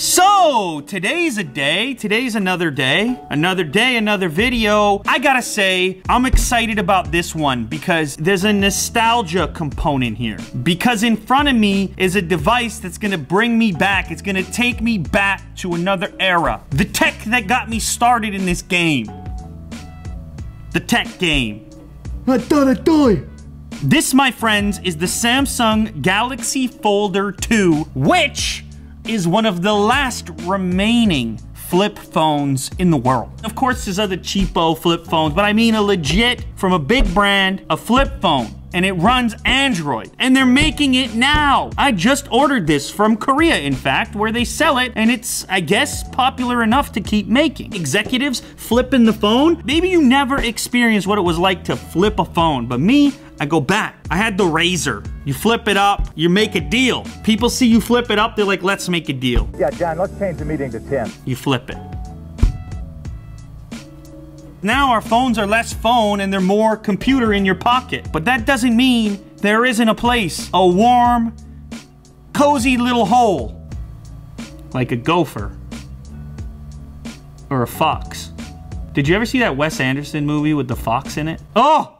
So, today's a day. Today's another day. Another day, another video. I gotta say, I'm excited about this one because there's a nostalgia component here. Because in front of me is a device that's gonna bring me back. It's gonna take me back to another era. The tech that got me started in this game. The tech game. I thought I died. This, my friends, is the Samsung Galaxy Folder 2, which is one of the last remaining flip phones in the world. Of course, there's other cheapo flip phones, but I mean a legit, from a big brand, a flip phone. And it runs Android. And they're making it now. I just ordered this from Korea, in fact, where they sell it, and it's, I guess, popular enough to keep making. Executives flipping the phone. Maybe you never experienced what it was like to flip a phone, but me, I go back. I had the Razr. You flip it up, you make a deal. People see you flip it up, they're like, let's make a deal. Yeah, John, let's change the meeting to 10. You flip it. Now our phones are less phone and they're more computer in your pocket. But that doesn't mean there isn't a place, a warm, cozy little hole. Like a gopher. Or a fox. Did you ever see that Wes Anderson movie with the fox in it? Oh!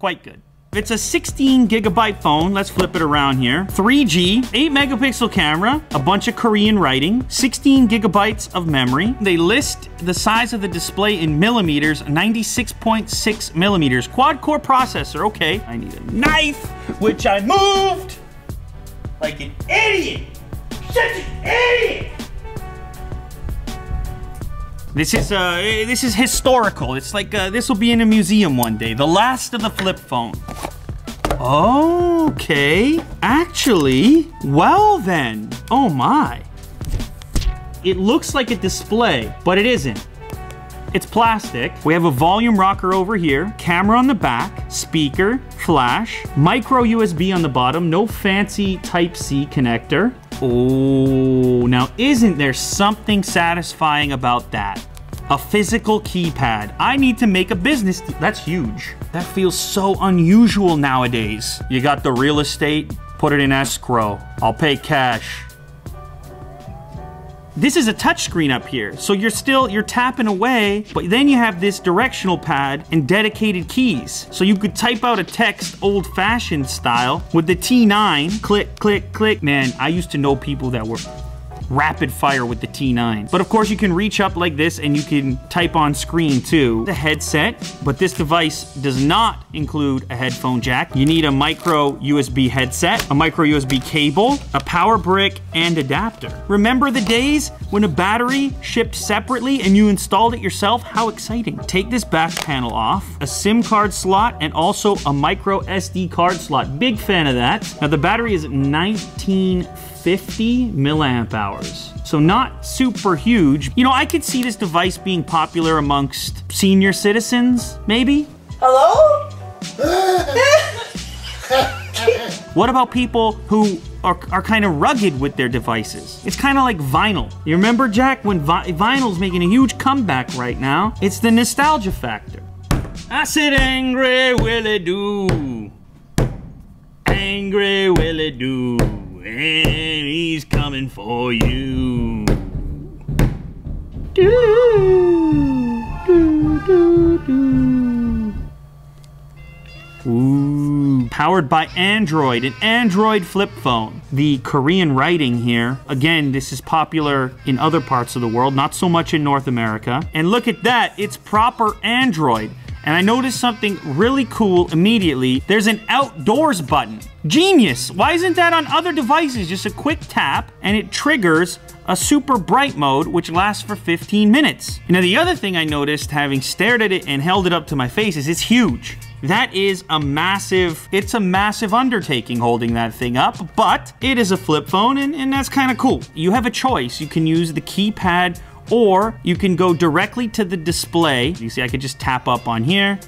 Quite good. It's a 16 gigabyte phone. Let's flip it around here. 3G, 8 megapixel camera, a bunch of Korean writing, 16 gigabytes of memory. They list the size of the display in millimeters, 96.6 millimeters. Quad core processor, okay. I need a knife, which I moved like an idiot. Such an idiot. This is uh, this is historical. It's like uh, this will be in a museum one day. The last of the flip phone. Okay, actually, well then. Oh my. It looks like a display, but it isn't. It's plastic. We have a volume rocker over here, camera on the back, speaker, flash, micro USB on the bottom, no fancy Type-C connector. Oh, now isn't there something satisfying about that? A physical keypad. I need to make a business. That's huge. That feels so unusual nowadays. You got the real estate, put it in escrow. I'll pay cash. This is a touchscreen up here, so you're still, you're tapping away, but then you have this directional pad and dedicated keys. So you could type out a text old-fashioned style with the T9, click, click, click. Man, I used to know people that were rapid fire with the T9. But of course you can reach up like this and you can type on screen too. The headset, but this device does not include a headphone jack. You need a micro USB headset, a micro USB cable, a power brick, and adapter. Remember the days when a battery shipped separately and you installed it yourself? How exciting. Take this back panel off, a SIM card slot, and also a micro SD card slot. Big fan of that. Now the battery is 1950 milliamp hours. So not super huge. You know, I could see this device being popular amongst senior citizens, maybe? Hello? What about people who are, are kind of rugged with their devices? It's kind of like vinyl. You remember, Jack, when vi vinyl's making a huge comeback right now? It's the nostalgia factor. I said angry Willie do. Angry Willie do. And he's coming for you. Do, do, do, do. Ooh, powered by Android, an Android flip phone. The Korean writing here, again, this is popular in other parts of the world, not so much in North America. And look at that, it's proper Android. And I noticed something really cool immediately. There's an outdoors button. Genius! Why isn't that on other devices? Just a quick tap and it triggers a super bright mode which lasts for 15 minutes. Now the other thing I noticed having stared at it and held it up to my face is it's huge. That is a massive, it's a massive undertaking holding that thing up, but it is a flip phone and, and that's kind of cool. You have a choice. You can use the keypad or you can go directly to the display. You see, I could just tap up on here,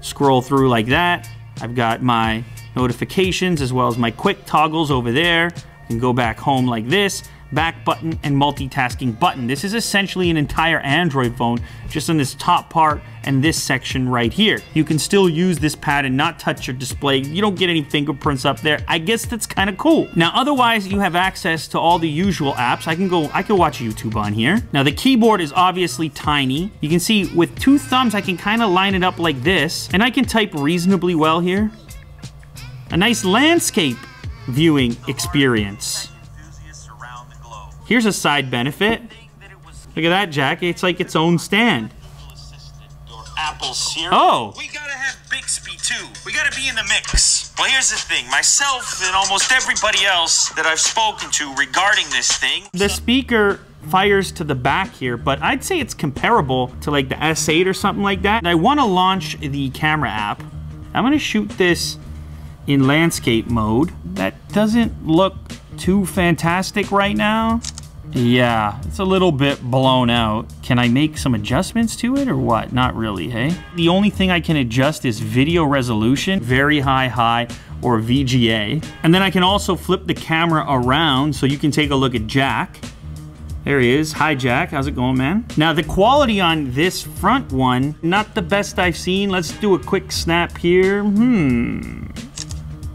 scroll through like that. I've got my notifications as well as my quick toggles over there. I can go back home like this. Back button, and multitasking button. This is essentially an entire Android phone, just in this top part and this section right here. You can still use this pad and not touch your display. You don't get any fingerprints up there. I guess that's kind of cool. Now, otherwise, you have access to all the usual apps. I can go, I can watch YouTube on here. Now, the keyboard is obviously tiny. You can see with two thumbs, I can kind of line it up like this, and I can type reasonably well here. A nice landscape viewing experience. Here's a side benefit. Look at that, Jack. It's like its own stand. Apple cereal. Oh. We gotta have Bixby too. We gotta be in the mix. Well, here's the thing. Myself and almost everybody else that I've spoken to regarding this thing. The speaker fires to the back here, but I'd say it's comparable to like the S8 or something like that. I want to launch the camera app. I'm going to shoot this in landscape mode. That doesn't look too fantastic right now. Yeah, it's a little bit blown out. Can I make some adjustments to it or what? Not really, hey? The only thing I can adjust is video resolution, very high, high, or VGA. And then I can also flip the camera around so you can take a look at Jack. There he is. Hi, Jack. How's it going, man? Now, the quality on this front one, not the best I've seen. Let's do a quick snap here. Hmm.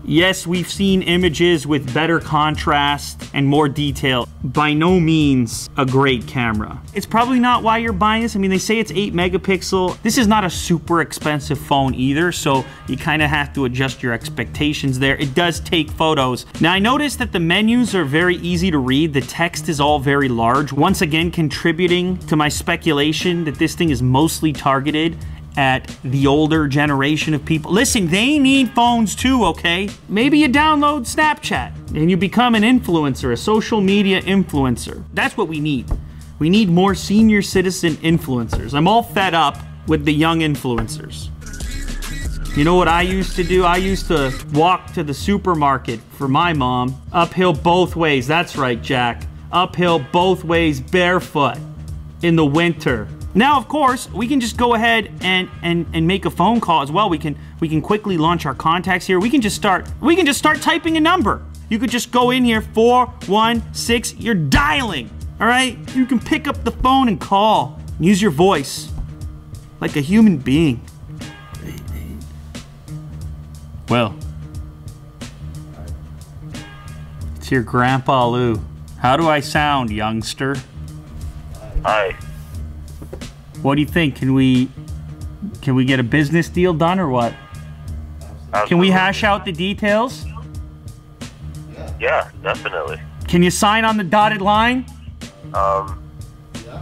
Yes, we've seen images with better contrast and more detail. By no means a great camera. It's probably not why you're buying this. I mean, they say it's 8 megapixel. This is not a super expensive phone either, so you kind of have to adjust your expectations there. It does take photos. Now, I noticed that the menus are very easy to read. The text is all very large. Once again, contributing to my speculation that this thing is mostly targeted at the older generation of people. Listen, they need phones too, okay? Maybe you download Snapchat and you become an influencer, a social media influencer. That's what we need. We need more senior citizen influencers. I'm all fed up with the young influencers. You know what I used to do? I used to walk to the supermarket for my mom, uphill both ways. That's right, Jack. Uphill both ways, barefoot, in the winter. Now, of course, we can just go ahead and, and, and make a phone call as well. We can we can quickly launch our contacts here. We can just start we can just start typing a number. You could just go in here, 416, you're dialing. All right? You can pick up the phone and call. Use your voice like a human being. Well, it's your Grandpa Lou. How do I sound, youngster? Hi. What do you think? Can we can we get a business deal done or what? Can we hash out the details? Yeah, definitely. Can you sign on the dotted line? Um,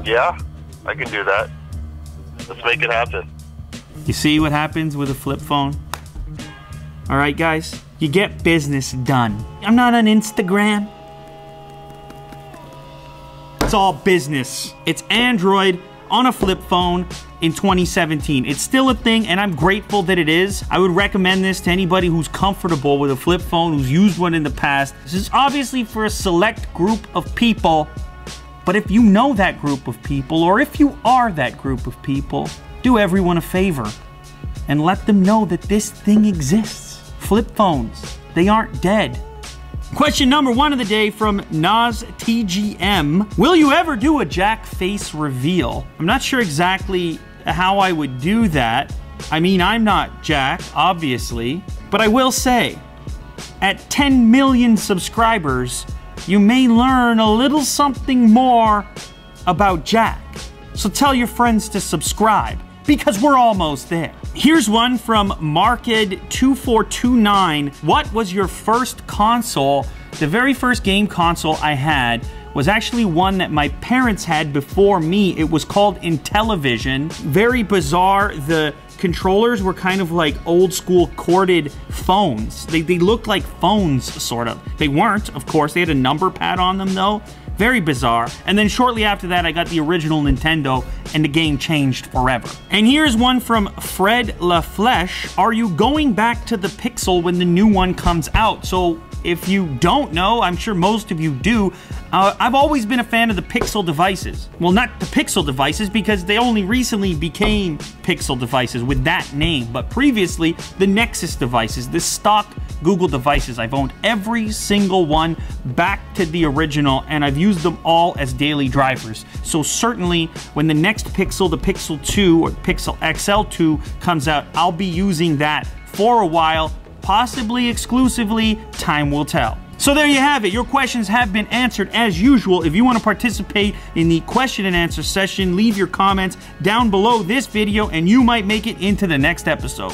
yeah, I can do that. Let's make it happen. You see what happens with a flip phone? All right, guys, you get business done. I'm not on Instagram. It's all business. It's Android on a flip phone in 2017. It's still a thing, and I'm grateful that it is. I would recommend this to anybody who's comfortable with a flip phone, who's used one in the past. This is obviously for a select group of people, but if you know that group of people, or if you are that group of people, do everyone a favor and let them know that this thing exists. Flip phones, they aren't dead. Question number one of the day from Nas TGM. Will you ever do a Jack face reveal? I'm not sure exactly how I would do that. I mean, I'm not Jack, obviously, but I will say, at 10 million subscribers, you may learn a little something more about Jack. So tell your friends to subscribe because we're almost there. Here's one from Marked2429. What was your first console? The very first game console I had was actually one that my parents had before me. It was called Intellivision. Very bizarre. The controllers were kind of like old school corded phones. They, they looked like phones, sort of. They weren't, of course. They had a number pad on them, though. Very bizarre. And then shortly after that, I got the original Nintendo, and the game changed forever. And here's one from Fred LaFleche. Are you going back to the Pixel when the new one comes out? So if you don't know, I'm sure most of you do, uh, I've always been a fan of the Pixel devices. Well, not the Pixel devices because they only recently became Pixel devices with that name, but previously the Nexus devices, the stock Google devices. I've owned every single one back to the original, and I've used them all as daily drivers. So certainly, when the next Pixel, the Pixel 2 or Pixel XL2 comes out, I'll be using that for a while, possibly exclusively, time will tell. So there you have it. Your questions have been answered as usual. If you want to participate in the question and answer session, leave your comments down below this video and you might make it into the next episode.